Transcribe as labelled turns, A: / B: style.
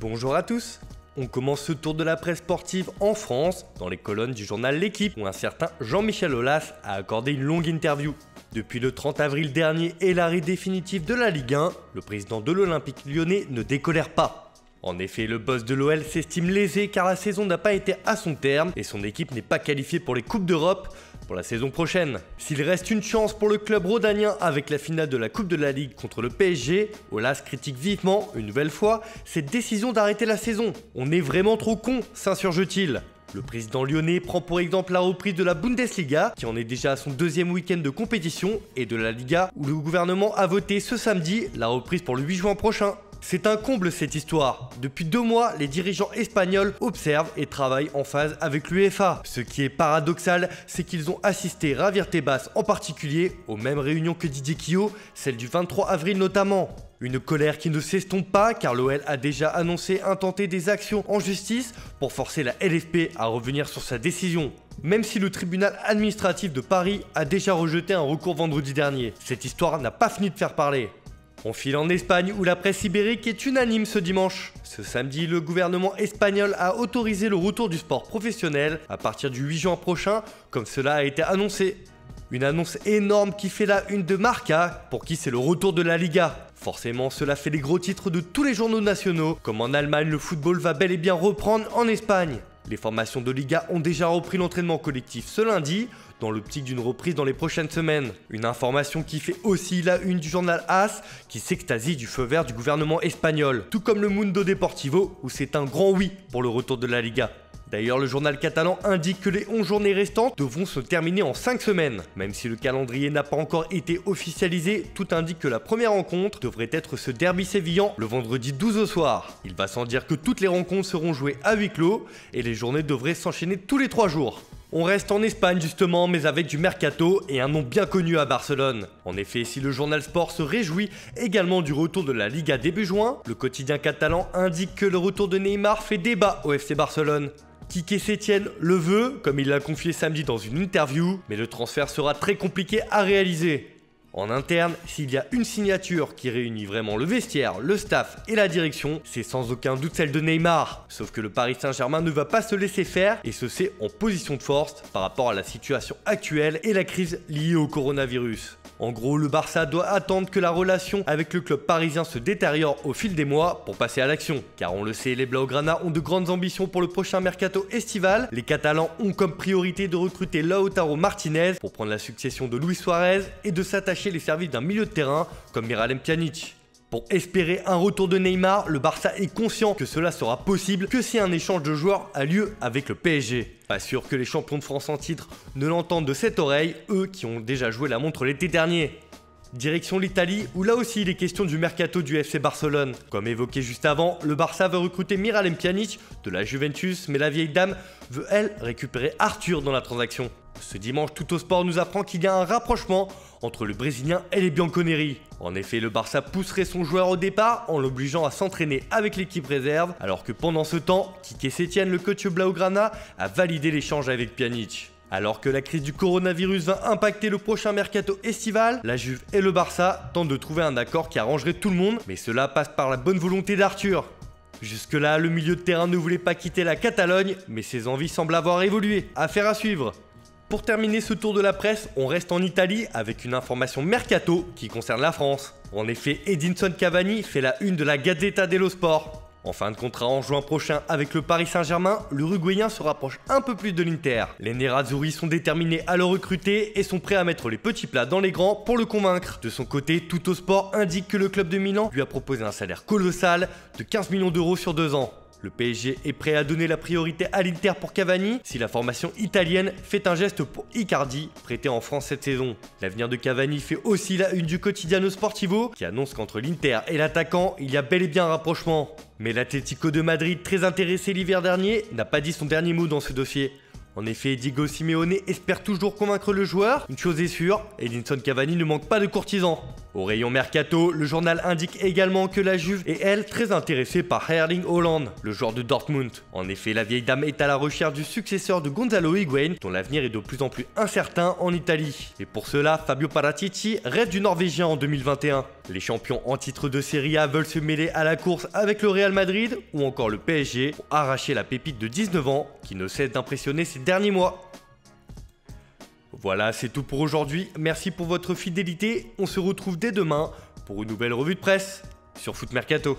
A: Bonjour à tous on commence ce tour de la presse sportive en France, dans les colonnes du journal L'équipe, où un certain Jean-Michel Aulas a accordé une longue interview. Depuis le 30 avril dernier et l'arrêt définitif de la Ligue 1, le président de l'Olympique lyonnais ne décolère pas. En effet, le boss de l'OL s'estime lésé car la saison n'a pas été à son terme et son équipe n'est pas qualifiée pour les Coupes d'Europe, pour la saison prochaine. S'il reste une chance pour le club rhodanien avec la finale de la Coupe de la Ligue contre le PSG, Olas critique vivement, une nouvelle fois, cette décision d'arrêter la saison. On est vraiment trop con, s'insurge-t-il. Le président lyonnais prend pour exemple la reprise de la Bundesliga, qui en est déjà à son deuxième week-end de compétition, et de la Liga, où le gouvernement a voté ce samedi la reprise pour le 8 juin prochain. C'est un comble cette histoire. Depuis deux mois, les dirigeants espagnols observent et travaillent en phase avec l'UEFA. Ce qui est paradoxal, c'est qu'ils ont assisté, Ravir Tebas en particulier, aux mêmes réunions que Didier Quillot, celle du 23 avril notamment. Une colère qui ne s'estompe pas car l'OL a déjà annoncé intenter des actions en justice pour forcer la LFP à revenir sur sa décision. Même si le tribunal administratif de Paris a déjà rejeté un recours vendredi dernier, cette histoire n'a pas fini de faire parler. On file en Espagne où la presse ibérique est unanime ce dimanche. Ce samedi, le gouvernement espagnol a autorisé le retour du sport professionnel à partir du 8 juin prochain, comme cela a été annoncé. Une annonce énorme qui fait la une de Marca, pour qui c'est le retour de la Liga. Forcément, cela fait les gros titres de tous les journaux nationaux, comme en Allemagne, le football va bel et bien reprendre en Espagne. Les formations de Liga ont déjà repris l'entraînement collectif ce lundi, dans l'optique d'une reprise dans les prochaines semaines. Une information qui fait aussi la une du journal AS, qui s'extasie du feu vert du gouvernement espagnol, tout comme le Mundo Deportivo, où c'est un grand oui pour le retour de la Liga. D'ailleurs, le journal catalan indique que les 11 journées restantes devront se terminer en 5 semaines. Même si le calendrier n'a pas encore été officialisé, tout indique que la première rencontre devrait être ce derby sévillan le vendredi 12 au soir. Il va sans dire que toutes les rencontres seront jouées à huis clos et les journées devraient s'enchaîner tous les 3 jours. On reste en Espagne justement, mais avec du mercato et un nom bien connu à Barcelone. En effet, si le journal Sport se réjouit également du retour de la Liga début juin, le quotidien catalan indique que le retour de Neymar fait débat au FC Barcelone. Kike Sétienne le veut, comme il l'a confié samedi dans une interview, mais le transfert sera très compliqué à réaliser. En interne, s'il y a une signature qui réunit vraiment le vestiaire, le staff et la direction, c'est sans aucun doute celle de Neymar. Sauf que le Paris Saint-Germain ne va pas se laisser faire et se sait en position de force par rapport à la situation actuelle et la crise liée au coronavirus. En gros, le Barça doit attendre que la relation avec le club parisien se détériore au fil des mois pour passer à l'action. Car on le sait, les Blaugrana ont de grandes ambitions pour le prochain mercato estival. Les Catalans ont comme priorité de recruter Lautaro Martinez pour prendre la succession de Luis Suarez et de s'attacher les services d'un milieu de terrain comme Miralem Pjanic. Pour espérer un retour de Neymar, le Barça est conscient que cela sera possible que si un échange de joueurs a lieu avec le PSG. Pas sûr que les champions de France en titre ne l'entendent de cette oreille, eux qui ont déjà joué la montre l'été dernier. Direction l'Italie, où là aussi il est question du mercato du FC Barcelone. Comme évoqué juste avant, le Barça veut recruter Miralem Pjanic de la Juventus, mais la vieille dame veut elle récupérer Arthur dans la transaction. Ce dimanche, Tout au Sport nous apprend qu'il y a un rapprochement entre le Brésilien et les Bianconeri. En effet, le Barça pousserait son joueur au départ en l'obligeant à s'entraîner avec l'équipe réserve, alors que pendant ce temps, Kike Sétienne, le coach Blaugrana, a validé l'échange avec Pjanic. Alors que la crise du coronavirus va impacter le prochain mercato estival, la Juve et le Barça tentent de trouver un accord qui arrangerait tout le monde, mais cela passe par la bonne volonté d'Arthur. Jusque-là, le milieu de terrain ne voulait pas quitter la Catalogne, mais ses envies semblent avoir évolué. Affaire à suivre. Pour terminer ce tour de la presse, on reste en Italie avec une information mercato qui concerne la France. En effet, Edinson Cavani fait la une de la Gazzetta dello Sport. En fin de contrat en juin prochain avec le Paris Saint-Germain, l'Uruguayen se rapproche un peu plus de l'Inter. Les Nerazzurri sont déterminés à le recruter et sont prêts à mettre les petits plats dans les grands pour le convaincre. De son côté, Tutto Sport indique que le club de Milan lui a proposé un salaire colossal de 15 millions d'euros sur deux ans. Le PSG est prêt à donner la priorité à l'Inter pour Cavani si la formation italienne fait un geste pour Icardi, prêté en France cette saison. L'avenir de Cavani fait aussi la une du quotidiano Sportivo qui annonce qu'entre l'Inter et l'attaquant, il y a bel et bien un rapprochement. Mais l'Atlético de Madrid, très intéressé l'hiver dernier, n'a pas dit son dernier mot dans ce dossier. En effet, Diego Simeone espère toujours convaincre le joueur. Une chose est sûre, Edinson Cavani ne manque pas de courtisans. Au rayon mercato, le journal indique également que la Juve est elle très intéressée par Erling Holland, le joueur de Dortmund. En effet, la vieille dame est à la recherche du successeur de Gonzalo Higuain, dont l'avenir est de plus en plus incertain en Italie. Et pour cela, Fabio Paratici rêve du Norvégien en 2021. Les champions en titre de Serie A veulent se mêler à la course avec le Real Madrid ou encore le PSG pour arracher la pépite de 19 ans qui ne cesse d'impressionner ces derniers mois. Voilà, c'est tout pour aujourd'hui. Merci pour votre fidélité. On se retrouve dès demain pour une nouvelle revue de presse sur Foot Mercato.